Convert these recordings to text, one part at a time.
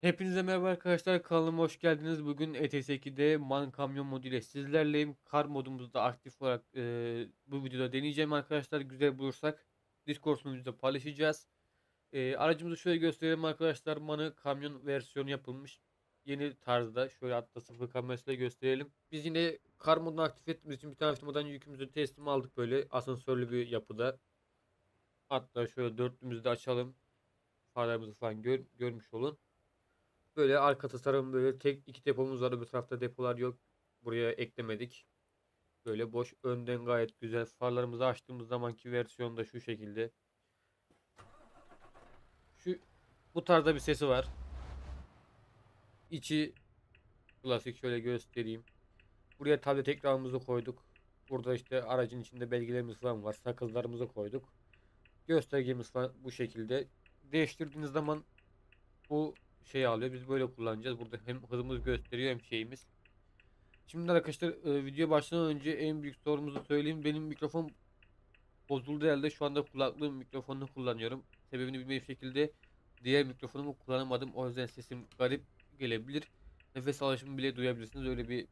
Hepinize merhaba arkadaşlar kanalıma hoş geldiniz. Bugün ETS2'de Man Kamyon modu ile sizlerleyim. Kar modumuzda aktif olarak e, bu videoda deneyeceğim arkadaşlar. Güzel bulursak Discord sunucumuzda paylaşacağız. E, aracımızı şöyle gösterelim arkadaşlar. Man'ı kamyon versiyonu yapılmış. Yeni tarzda. Şöyle hatta sıfır kamerasıyla gösterelim. Biz yine kar modunu aktif ettiğimiz için bir tane firmadan yükümüzü teslim aldık böyle asansörlü bir yapıda. Hatta şöyle dörtlümüzü de açalım. Farlarımızı falan gör, görmüş olun. Böyle arka tasarım böyle tek iki depomuz var. Öbür tarafta depolar yok. Buraya eklemedik. Böyle boş. Önden gayet güzel. Farlarımızı açtığımız zamanki versiyonda şu şekilde. Şu bu tarzda bir sesi var. İçi klasik şöyle göstereyim. Buraya tablet ekranımızı koyduk. Burada işte aracın içinde belgelerimiz falan var. Sakızlarımızı koyduk. Göstergemiz falan bu şekilde. Değiştirdiğiniz zaman bu şey alıyor. Biz böyle kullanacağız. Burada hem hızımız gösteriyor hem şeyimiz. Şimdi arkadaşlar e, video başlamadan önce en büyük sorumuzu söyleyeyim. Benim mikrofon bozuldu herhalde. Şu anda kulaklığım mikrofonunu kullanıyorum. Sebebini bilmediğim şekilde diğer mikrofonumu kullanamadım. O yüzden sesim garip gelebilir. Nefes alışımı bile duyabilirsiniz. Öyle bir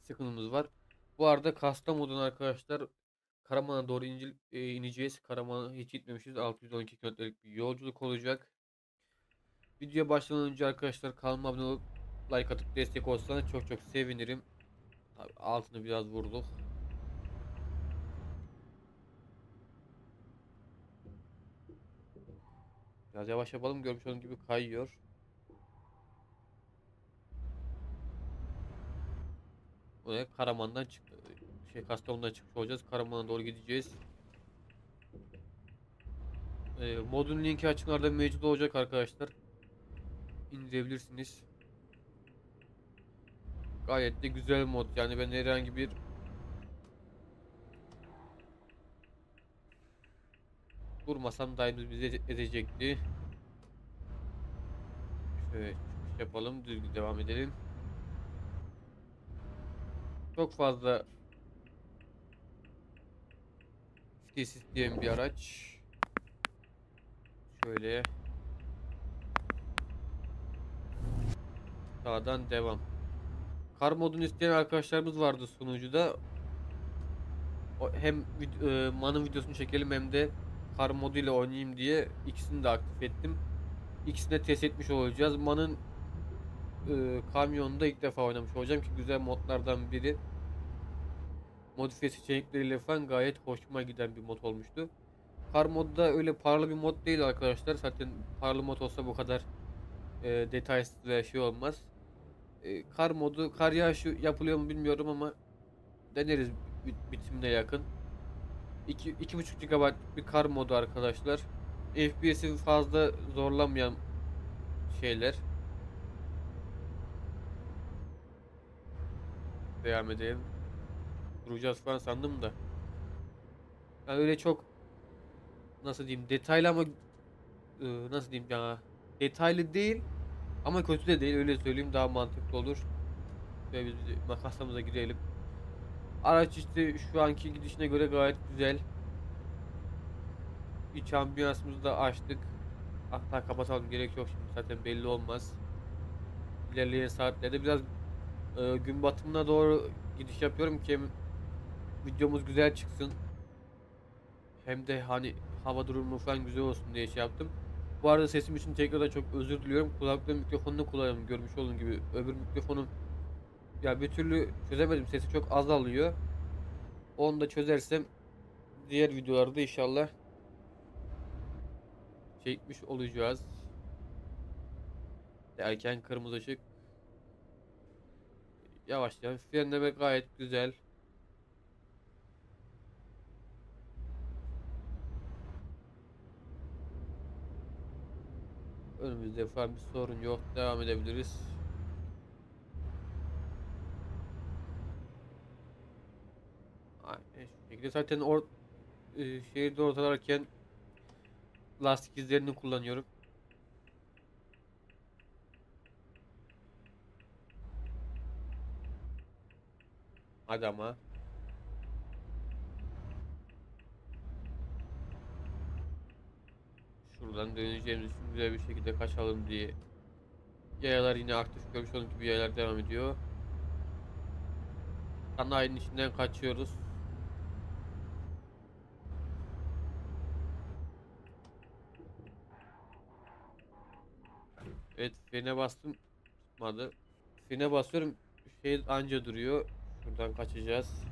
sıkıntımız var. Bu arada Kastamonu'dan arkadaşlar Karaman'a doğru ince, e, ineceğiz. Karaman'a hiç gitmemişiz. 612 kilometrelik bir yolculuk olacak. Videoya başlamadan önce arkadaşlar kanalıma abone olup like atıp destek olsanız çok çok sevinirim. Tabii altını biraz vurduk. Biraz yavaş yapalım görmüş olduğunuz gibi kayıyor. Buraya Karaman'dan çık şey Kastamonu'dan çıkmış olacağız. Karaman'a doğru gideceğiz. Ee, modun linki açıklarda mevcut olacak arkadaşlar indirebilirsiniz. Gayet de güzel mod. Yani ben herhangi bir durmasam daimi bizi edecekti. Çıkış yapalım. Düzgün devam edelim. Çok fazla vites isteyen bir araç. Şöyle Sağdan devam. Kar modunu isteyen arkadaşlarımız vardı sunucuda. Hem e, Man'ın videosunu çekelim hem de kar modu ile oynayayım diye ikisini de aktif ettim. İkisini de test etmiş olacağız. Man'ın e, kamyonunda ilk defa oynamış olacağım ki güzel modlardan biri. Modifiye seçenekleriyle falan gayet hoşuma giden bir mod olmuştu. Kar modda öyle paralı bir mod değil arkadaşlar. Zaten paralı mod olsa bu kadar e, detaysız ve şey olmaz e, kar modu, kar yağışı yapılıyor mu bilmiyorum ama deneriz bit bitimine yakın. 2 2.5 GB bir kar modu arkadaşlar. FPS'i fazla zorlamayan şeyler. Devam edelim. Duracağız falan sandım da. Yani öyle çok nasıl diyeyim detaylı ama ıı, nasıl diyeyim ya detaylı değil ama kötü de değil öyle söyleyeyim daha mantıklı olur. Şöyle biz makaslamıza girelim. Araç işte şu anki gidişine göre gayet güzel. İç ambiyansımızı da açtık. Hatta kapatalım gerek yok şimdi zaten belli olmaz. İlerleyen saatlerde biraz e, gün batımına doğru gidiş yapıyorum ki videomuz güzel çıksın. Hem de hani hava durumu falan güzel olsun diye şey yaptım. Bu arada sesim için tekrardan çok özür diliyorum. Kulaklığım mikrofonunu kullanıyorum görmüş olduğunuz gibi. Öbür mikrofonum ya bir türlü çözemedim. Sesi çok azalıyor. Onu da çözersem diğer videolarda inşallah çekmiş olacağız. Derken kırmızı ışık. Yavaş yavaş frenleme gayet güzel. Önümüzde falan bir sorun yok. Devam edebiliriz. Aynen şu şekilde zaten or e, şehirde ortalarken lastik izlerini kullanıyorum. Hadi ama. Şuradan döneceğimiz için güzel bir şekilde kaçalım diye Yayalar yine aktif görmüş olduğunuz gibi yayalar devam ediyor. Sanayinin içinden kaçıyoruz. Evet frene bastım tutmadı. Frene basıyorum şey anca duruyor. Şuradan kaçacağız.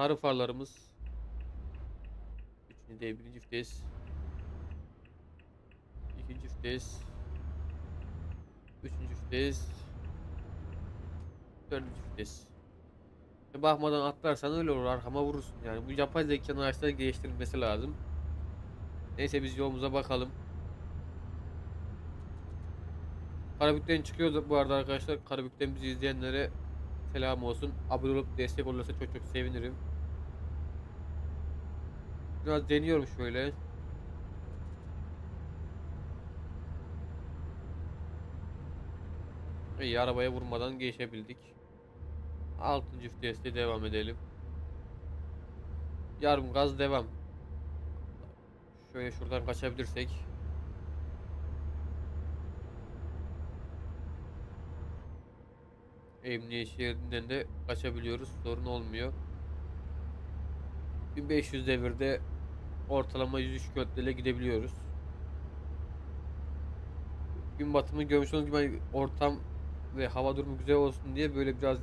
Sarı farlarımız. Üçüncü değil, birinci vites. İkinci vites. Üçüncü vites. Dördüncü vites. E, Bakmadan atlarsan öyle olur arkama vurursun yani. Bu yapay zekanın araçları geliştirilmesi lazım. Neyse biz yolumuza bakalım. Karabük'ten çıkıyoruz bu arada arkadaşlar. Karabük'ten bizi izleyenlere selam olsun. Abone olup destek olursa çok çok sevinirim. Biraz deniyorum şöyle. İyi arabaya vurmadan geçebildik. 6. viteste devam edelim. Yarım gaz devam. Şöyle şuradan kaçabilirsek. Emniyet şeridinden de kaçabiliyoruz. Sorun olmuyor. 1500 devirde ortalama 103 kilometre gidebiliyoruz. Gün batımı görmüş olduğunuz gibi ortam ve hava durumu güzel olsun diye böyle biraz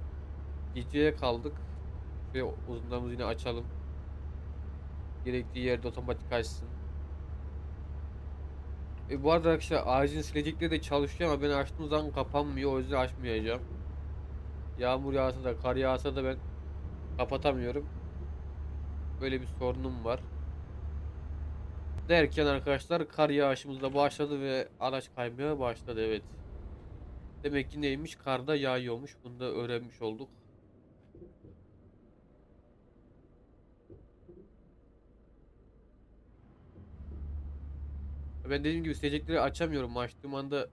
geceye kaldık. Ve uzunlarımızı yine açalım. Gerektiği yerde otomatik açsın. E bu arada arkadaşlar ağacın silecekleri de çalışıyor ama ben açtığım zaman kapanmıyor. O yüzden açmayacağım. Yağmur yağsa da kar yağsa da ben kapatamıyorum. Böyle bir sorunum var. Derken arkadaşlar kar yağışımız da başladı ve araç kaymaya başladı evet. Demek ki neymiş karda yağıyormuş. Bunu da öğrenmiş olduk. Ben dediğim gibi silecekleri açamıyorum. Açtığım anda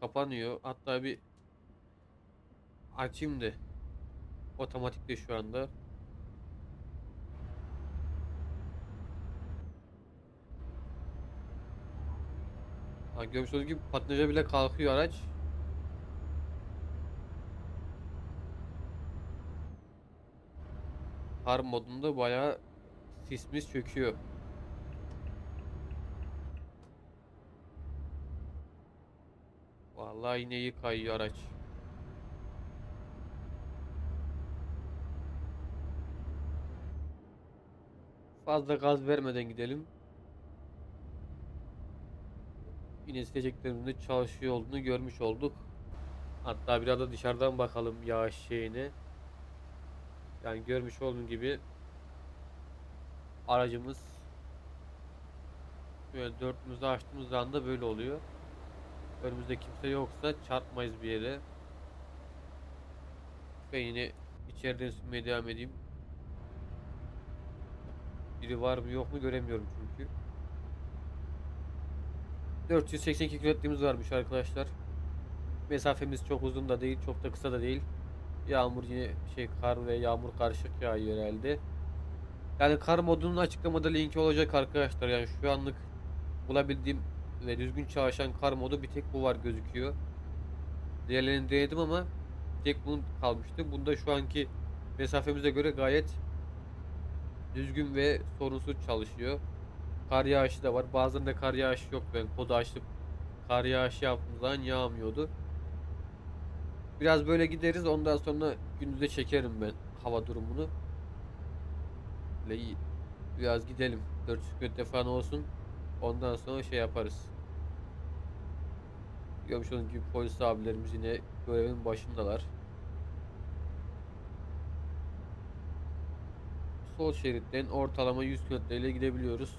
kapanıyor. Hatta bir açayım da otomatikte şu anda. Ha, görmüş olduğunuz gibi patlıca bile kalkıyor araç. Kar modunda bayağı sismis çöküyor. Vallahi yine iyi kayıyor araç. Fazla gaz vermeden gidelim. Yine sileceklerimizin çalışıyor olduğunu görmüş olduk. Hatta biraz da dışarıdan bakalım yağış şeyine. Yani görmüş olduğun gibi aracımız böyle dörtümüzü açtığımız anda böyle oluyor. Önümüzde kimse yoksa çarpmayız bir yere. Ben yine içeriden sürmeye devam edeyim. Biri var mı yok mu göremiyorum çünkü. 482 kilometremiz varmış arkadaşlar. Mesafemiz çok uzun da değil, çok da kısa da değil. Yağmur yine şey kar ve yağmur karışık yağıyor herhalde. Yani kar modunun açıklamada linki olacak arkadaşlar. Yani şu anlık bulabildiğim ve düzgün çalışan kar modu bir tek bu var gözüküyor. Diğerlerini denedim ama tek bunun kalmıştı. Bunda şu anki mesafemize göre gayet düzgün ve sorunsuz çalışıyor. Kar yağışı da var. Bazılarında kar yağışı yok. Ben kodu açıp kar yağışı yaptığım zaman yağmıyordu. Biraz böyle gideriz. Ondan sonra gündüze çekerim ben hava durumunu. Biraz gidelim. 400 kilometre falan olsun. Ondan sonra şey yaparız. Görmüş olduğunuz gibi polis abilerimiz yine görevin başındalar. sol şeritten ortalama 100 km ile gidebiliyoruz.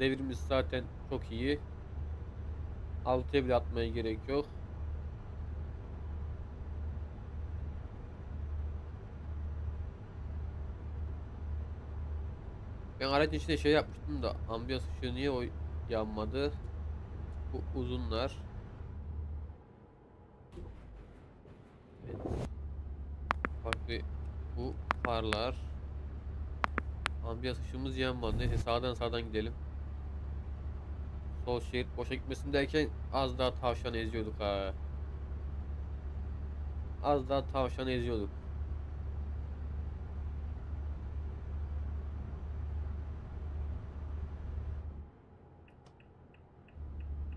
Devrimiz zaten çok iyi. 6'ya bile atmaya gerek yok. Ben aracın içinde şey yapmıştım da ambiyans ışığı niye o yanmadı? Bu uzunlar. Evet. Bak bir bu parlar. Ambiyans ışığımız yanmadı. Neyse sağdan sağdan gidelim. Sol şerit boşa gitmesin derken az daha tavşan eziyorduk ha. Az daha tavşan eziyorduk.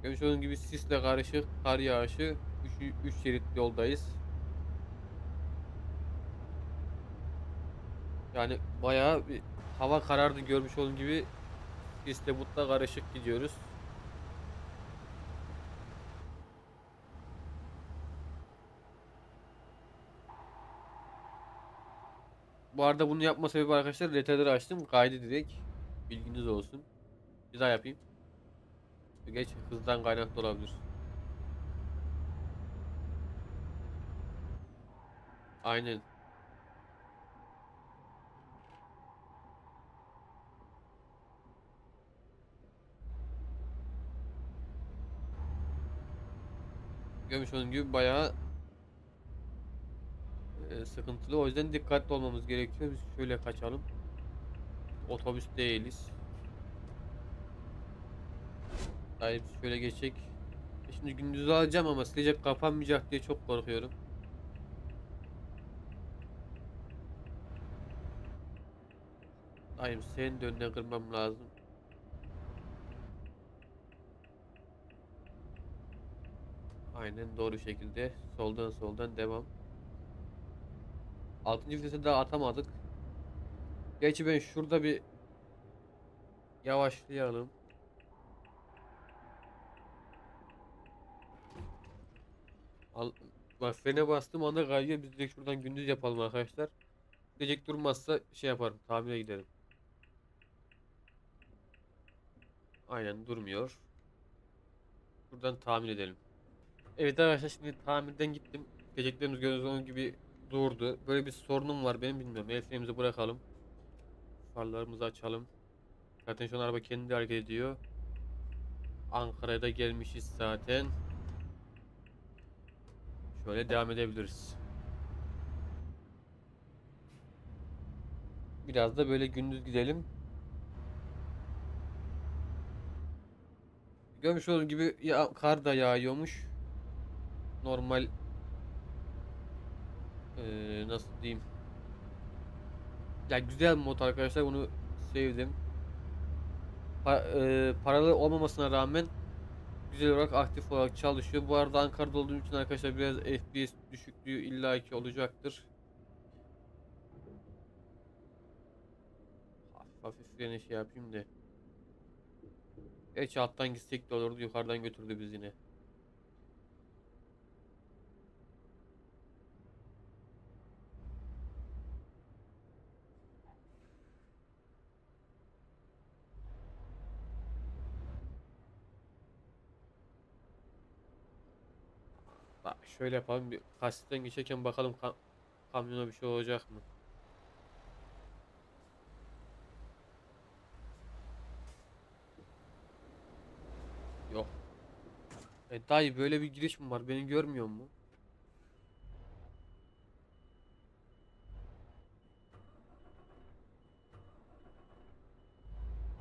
Görmüş olduğunuz gibi sisle karışık kar yağışı 3 şerit yoldayız. Yani bayağı bir hava karardı görmüş olduğunuz gibi sisle butla karışık gidiyoruz. Bu arada bunu yapma sebebi arkadaşlar RT'leri açtım kaydı direkt bilginiz olsun. Bir daha yapayım. Geç hızdan kaynaklı olabilir. Aynen. Görmüş olduğunuz gibi bayağı e, sıkıntılı. O yüzden dikkatli olmamız gerekiyor. Biz şöyle kaçalım. Otobüs değiliz. Hayır şöyle geçecek. Şimdi gündüz alacağım ama silecek kapanmayacak diye çok korkuyorum. Dayım senin de önüne kırmam lazım. Aynen doğru şekilde. Soldan soldan devam. Altıncı vitese daha atamadık. Gerçi ben şurada bir yavaşlayalım. Al, bak frene bastım anda kayıyor. Biz direkt şuradan gündüz yapalım arkadaşlar. Gidecek durmazsa şey yaparım. Tamire giderim. Aynen durmuyor. Buradan tamir edelim. Evet arkadaşlar şimdi tamirden gittim. Geceklerimiz gördüğünüz gibi durdu. Böyle bir sorunum var benim bilmiyorum. El bırakalım. Farlarımızı açalım. Zaten şu an araba kendi hareket ediyor. Ankara'ya da gelmişiz zaten. Şöyle devam edebiliriz. Biraz da böyle gündüz gidelim. Görmüş olduğunuz gibi ya, kar da yağıyormuş. Normal ee, nasıl diyeyim? Ya güzel mod arkadaşlar bunu sevdim. Pa e, paralı olmamasına rağmen güzel olarak aktif olarak çalışıyor. Bu arada Ankara'da olduğum için arkadaşlar biraz FPS düşüklüğü illaki olacaktır. Hafif hafif frene şey yapayım da. Geç alttan gitsek de olurdu yukarıdan götürdü biz yine. Bak şöyle yapalım bir kasitten geçerken bakalım kam kamyona bir şey olacak mı? Yok. E dayı böyle bir giriş mi var? Beni görmüyor mu?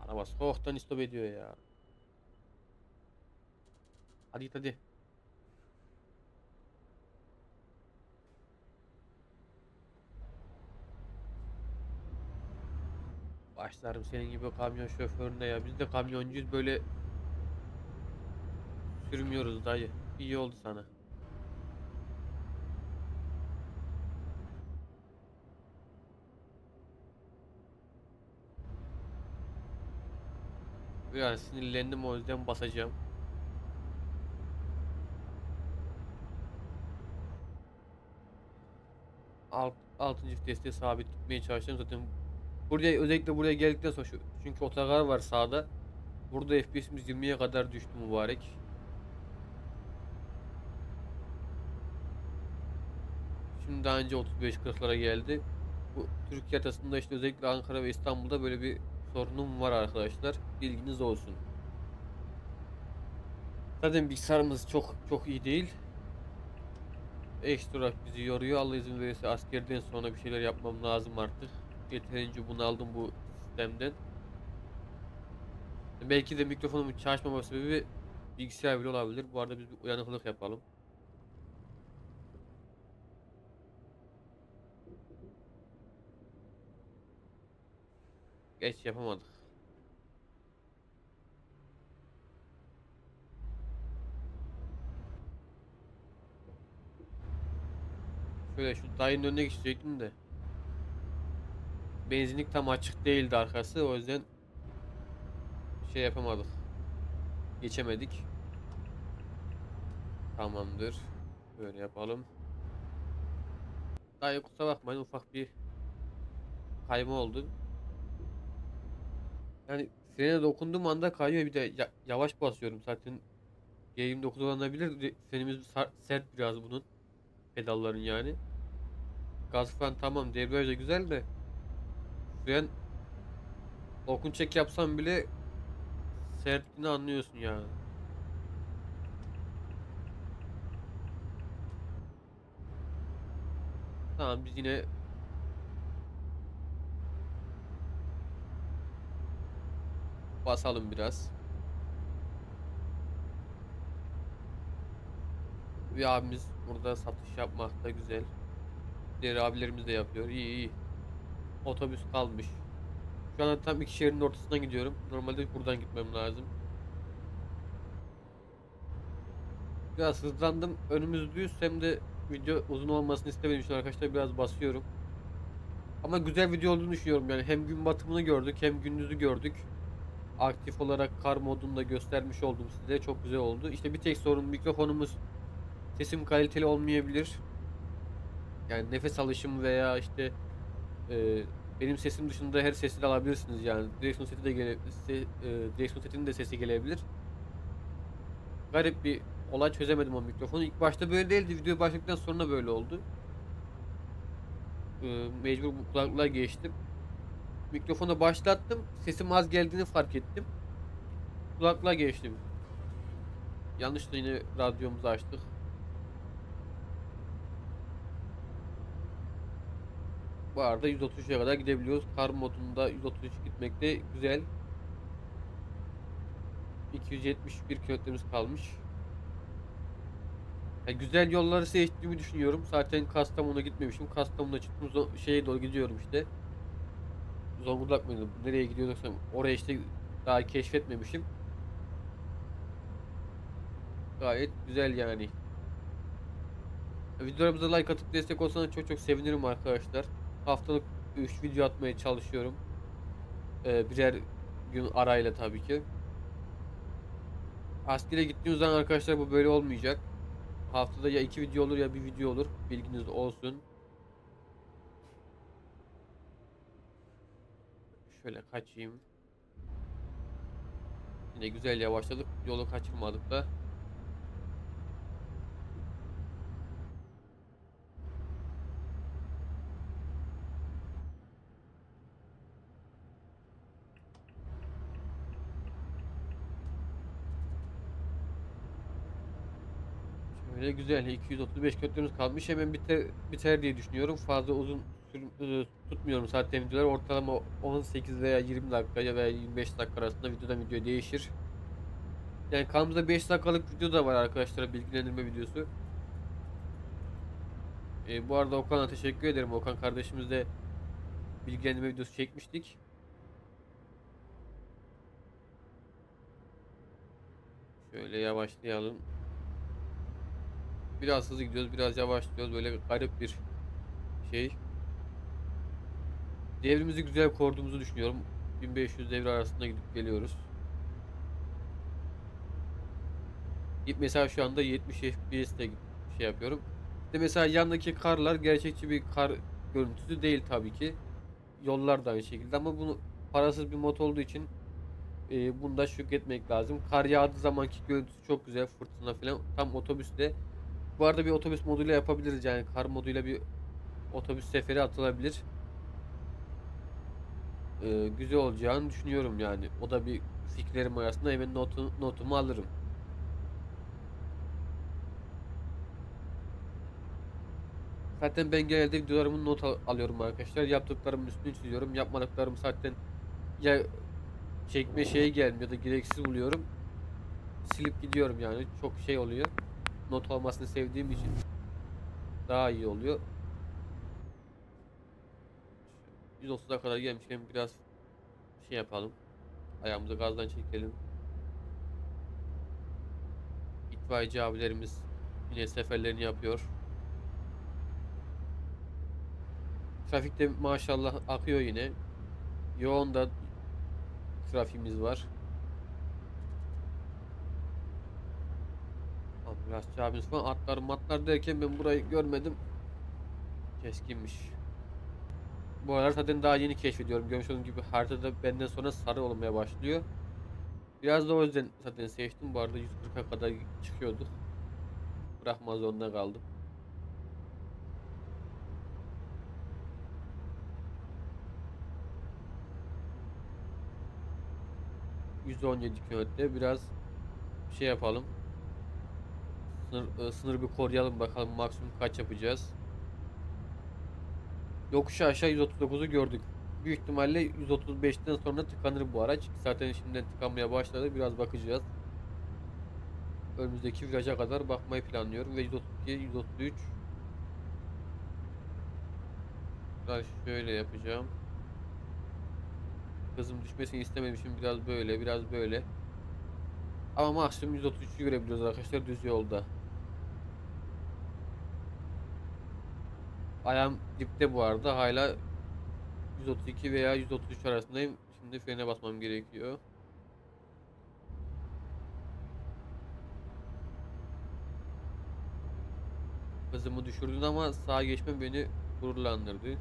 Araba soğuktan istop ediyor ya. Hadi git hadi. Başlarım senin gibi kamyon şoförüne ya. Biz de kamyoncuyuz böyle sürmüyoruz dayı. İyi oldu sana. Biraz sinirlendim o yüzden basacağım. Alt, altıncı viteste sabit tutmaya çalışacağım zaten Buraya özellikle buraya geldikten sonra şu, çünkü otogar var sağda. Burada FPS'imiz 20'ye kadar düştü mübarek. Şimdi daha önce 35-40'lara geldi. Bu Türkiye hatasında işte özellikle Ankara ve İstanbul'da böyle bir sorunum var arkadaşlar. Bilginiz olsun. Zaten bilgisayarımız çok çok iyi değil. ekstra bizi yoruyor. Allah izin verirse askerden sonra bir şeyler yapmam lazım artık. Yeterince bunaldım bu sistemden. Belki de mikrofonumun çalışmama sebebi bilgisayar bile olabilir. Bu arada biz bir uyanıklık yapalım. Geç yapamadık. Şöyle şu dayının önüne geçecektim de. Benzinlik tam açık değildi arkası o yüzden şey yapamadık. Geçemedik. Tamamdır. Böyle yapalım. Dayı kusura bakmayın ufak bir kayma oldu. Yani frene dokunduğum anda kayıyor bir de ya- yavaş basıyorum zaten G29 olanabilir frenimiz sert biraz bunun pedalların yani. Gaz falan tamam debriyaj da güzel de fren dokun çek yapsam bile sertliğini anlıyorsun yani. Tamam biz yine basalım biraz. Bir abimiz burada satış yapmakta güzel. Diğer abilerimiz de yapıyor. İyi iyi. Otobüs kalmış. Şu anda tam iki şehrin ortasından gidiyorum. Normalde buradan gitmem lazım. Biraz hızlandım. Önümüz düz hem de video uzun olmasını istemediğim arkadaşlar biraz basıyorum. Ama güzel video olduğunu düşünüyorum yani hem gün batımını gördük hem gündüzü gördük. Aktif olarak kar modunu da göstermiş oldum size çok güzel oldu. İşte bir tek sorun mikrofonumuz sesim kaliteli olmayabilir. Yani nefes alışım veya işte e, benim sesim dışında her sesi de alabilirsiniz yani. Direksiyon seti de gele, se, e, direksiyon setinin de sesi gelebilir. Garip bir olay çözemedim o mikrofonu. İlk başta böyle değildi. Video başladıktan sonra böyle oldu. E, mecbur bu kulaklığa geçtim. Mikrofonu başlattım. Sesim az geldiğini fark ettim. Kulaklığa geçtim. Yanlışlıkla yine radyomuzu açtık. Bu arada 133'e kadar gidebiliyoruz. Kar modunda 133 gitmekte güzel. 271 kilometremiz kalmış. Yani güzel yolları seçtiğimi düşünüyorum. Zaten Kastamonu'na gitmemişim. Kastamonu'na çıktım. Şeye doğru gidiyorum işte. Zonguldak mıydı? Nereye gidiyorsam oraya işte daha keşfetmemişim. Gayet güzel yani. Videolarımıza like atıp destek olsanız çok çok sevinirim arkadaşlar. Haftalık 3 video atmaya çalışıyorum. Ee, birer gün arayla tabii ki. Askere gittiğiniz zaman arkadaşlar bu böyle olmayacak. Haftada ya iki video olur ya bir video olur. Bilginiz olsun. Şöyle kaçayım. Yine güzel yavaşladık. Yolu kaçırmadık da. Şöyle güzel 235 kilometremiz kalmış hemen biter, biter diye düşünüyorum. Fazla uzun sür, e, tutmuyorum zaten videolar ortalama 18 veya 20 dakika ya veya 25 dakika arasında videodan videoya değişir. Yani kanalımızda 5 dakikalık video da var arkadaşlar bilgilendirme videosu. E, bu arada Okan'a teşekkür ederim. Okan kardeşimiz de bilgilendirme videosu çekmiştik. Şöyle yavaşlayalım. Biraz hızlı gidiyoruz, biraz yavaşlıyoruz. Böyle garip bir şey. Devrimizi güzel koruduğumuzu düşünüyorum. 1500 devre arasında gidip geliyoruz. Mesela şu anda 70 FPS ile şey yapıyorum. İşte mesela yandaki karlar gerçekçi bir kar görüntüsü değil tabii ki. Yollar da aynı şekilde ama bunu parasız bir mod olduğu için e, bunda şükretmek lazım. Kar yağdığı zamanki görüntüsü çok güzel fırtına falan. Tam otobüste bu arada bir otobüs moduyla yapabiliriz yani kar moduyla bir otobüs seferi atılabilir. Ee, güzel olacağını düşünüyorum yani. O da bir fikirlerim arasında hemen notu, notumu alırım. Zaten ben genelde videolarımı not al- alıyorum arkadaşlar. Yaptıklarımın üstünü çiziyorum. Yapmadıklarımı zaten ya çekme şeyi gelmiyor da gereksiz buluyorum. Silip gidiyorum yani. Çok şey oluyor. Not olmasını sevdiğim için daha iyi oluyor. 130'a kadar gelmişken biraz şey yapalım. Ayağımızı gazdan çekelim. İtfaiyeci abilerimiz yine seferlerini yapıyor. Trafikte maşallah akıyor yine. Yoğun da trafiğimiz var. Ambulansçı abimiz falan atlar matlar derken ben burayı görmedim. Keskinmiş. Bu aralar zaten daha yeni keşfediyorum. Görmüş olduğunuz gibi haritada benden sonra sarı olmaya başlıyor. Biraz da o yüzden zaten seçtim. Bu arada 140'a kadar çıkıyorduk. Bırakma zorunda kaldım. %17 kilometre biraz şey yapalım. Sınır, e, sınır bir koruyalım bakalım maksimum kaç yapacağız. Yokuş aşağı 139'u gördük. Büyük ihtimalle 135'ten sonra tıkanır bu araç. Zaten şimdiden tıkanmaya başladı. Biraz bakacağız. Önümüzdeki viraja kadar bakmayı planlıyorum. Ve 132, 133. Biraz şöyle yapacağım. Hızım düşmesini istemedim. Şimdi biraz böyle, biraz böyle. Ama maksimum 133'ü görebiliyoruz arkadaşlar düz yolda. Ayağım dipte bu arada. Hala 132 veya 133 arasındayım. Şimdi frene basmam gerekiyor. Hızımı düşürdün ama sağa geçmem beni gururlandırdı.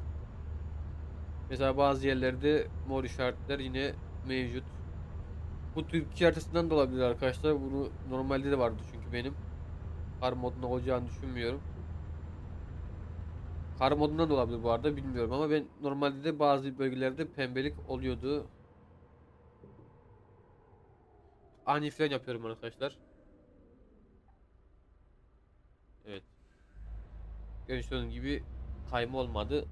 Mesela bazı yerlerde mor işaretler yine mevcut. Bu Türkiye haritasından da olabilir arkadaşlar. Bunu normalde de vardı çünkü benim. Kar modunda olacağını düşünmüyorum. Kar modundan da olabilir bu arada bilmiyorum ama ben normalde de bazı bölgelerde pembelik oluyordu. Ani fren yapıyorum arkadaşlar. Evet. Görüştüğünüz gibi kayma olmadı.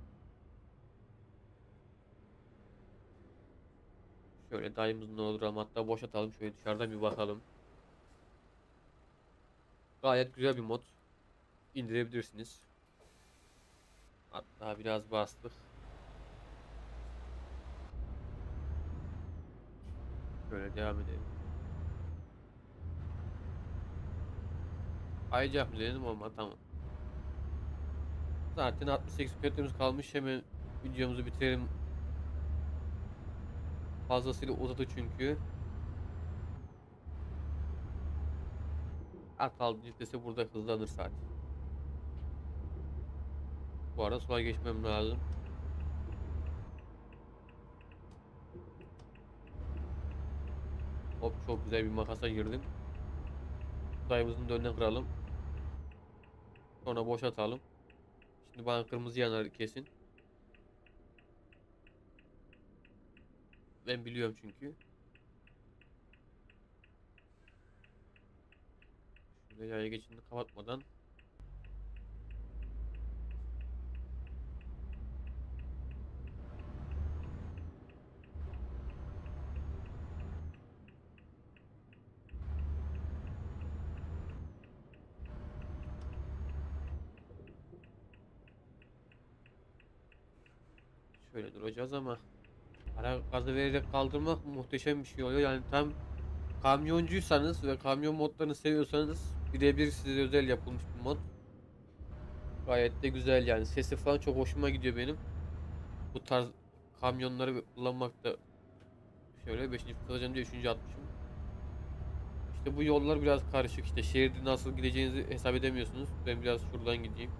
Şöyle dayımızın ne olur hatta boşaltalım şöyle dışarıdan bir bakalım. Gayet güzel bir mod. İndirebilirsiniz. Hatta biraz bastık. Şöyle devam edelim. Aycap mı dedim ama tamam. Zaten 68 kilometremiz kalmış. Hemen videomuzu bitirelim. Fazlasıyla uzadı çünkü. Akal ciddesi burada hızlanır saat. Bu arada sola geçmem lazım. Hop çok güzel bir makasa girdim. Dayımızın da önüne kıralım. Sonra boşaltalım. Şimdi bana kırmızı yanar kesin. Ben biliyorum çünkü. Şöyle yaya geçidini kapatmadan şöyle duracağız ama ara gazı vererek kaldırmak muhteşem bir şey oluyor. Yani tam kamyoncuysanız ve kamyon modlarını seviyorsanız birebir size özel yapılmış bir mod. Gayet de güzel yani. Sesi falan çok hoşuma gidiyor benim. Bu tarz kamyonları kullanmak da şöyle 5. alacağım diye 3. atmışım. İşte bu yollar biraz karışık işte. Şehirde nasıl gideceğinizi hesap edemiyorsunuz. Ben biraz şuradan gideyim.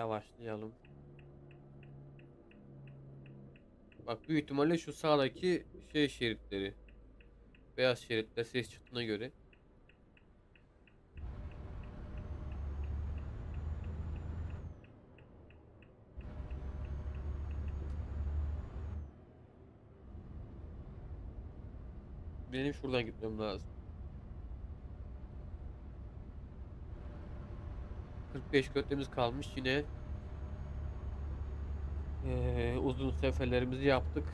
Yavaşlayalım. Bak büyük ihtimalle şu sağdaki şey şeritleri. Beyaz şeritler ses çıktığına göre. Benim şuradan gitmem lazım. 45 kötemiz kalmış yine. Ee, uzun seferlerimizi yaptık.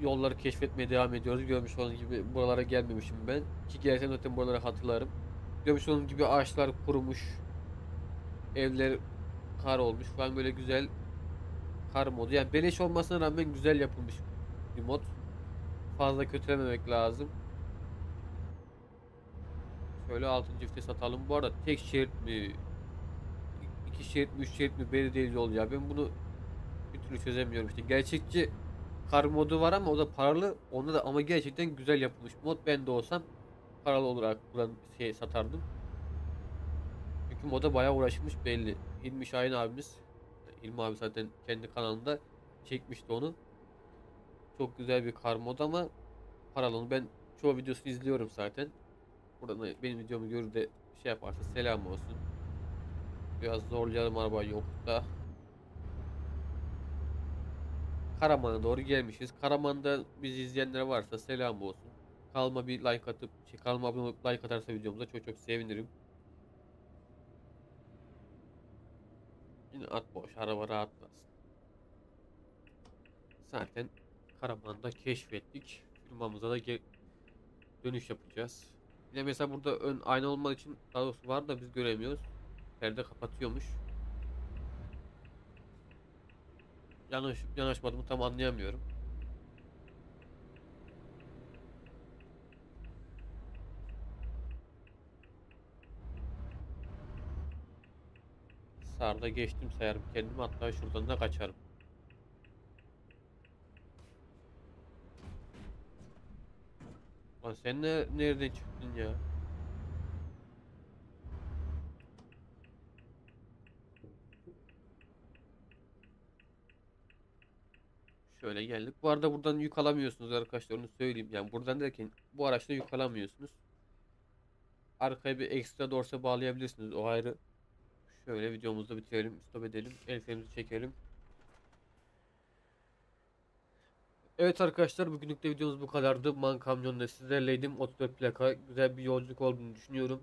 Yolları keşfetmeye devam ediyoruz. Görmüş olduğunuz gibi buralara gelmemişim ben. Ki gelsem zaten buraları hatırlarım. Görmüş olduğunuz gibi ağaçlar kurumuş. Evler kar olmuş falan böyle güzel kar modu. Yani beleş olmasına rağmen güzel yapılmış bir mod. Fazla kötülememek lazım. Şöyle 6. vites satalım. Bu arada tek şerit mi, iki şerit mi, üç şerit mi belli değil yol ya. Ben bunu bir türlü çözemiyorum işte. Gerçekçi kar modu var ama o da paralı. Onda da ama gerçekten güzel yapılmış mod. Ben de olsam paralı olarak buradan şey satardım. Çünkü moda bayağı uğraşmış belli. İlmi Şahin abimiz, İlmi abi zaten kendi kanalında çekmişti onu. Çok güzel bir kar mod ama paralı. Ben çoğu videosunu izliyorum zaten. Buradan da benim videomu görür de şey yaparsa selam olsun. Biraz zorlayalım araba yok da. Karaman'a doğru gelmişiz. Karaman'da bizi izleyenler varsa selam olsun. Kalma bir like atıp, şey, kalma abone olup like atarsa videomuza çok çok sevinirim. Yine at boş, araba rahatlasın. Zaten Karaman'da keşfettik. Firmamıza da dönüş yapacağız. Yine mesela burada ön ayna olmadığı için daha var da biz göremiyoruz. Perde kapatıyormuş. Yanlış yanaşmadığımı tam anlayamıyorum. Sağda geçtim sayarım kendimi hatta şuradan da kaçarım. Lan sen ne, nereden çıktın ya? Şöyle geldik. Bu arada buradan yük alamıyorsunuz arkadaşlar onu söyleyeyim. Yani buradan derken bu araçta yük alamıyorsunuz. Arkaya bir ekstra dorsa bağlayabilirsiniz. O ayrı. Şöyle videomuzu bitirelim. Stop edelim. El frenimizi çekelim. Evet arkadaşlar bugünlük de videomuz bu kadardı. Man kamyonla sizlerleydim. 34 plaka güzel bir yolculuk olduğunu düşünüyorum.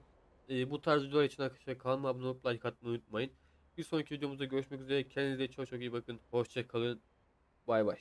Ee, bu tarz videolar için arkadaşlar kanalıma abone olup like atmayı unutmayın. Bir sonraki videomuzda görüşmek üzere. Kendinize çok çok iyi bakın. Hoşça kalın. Bay bay.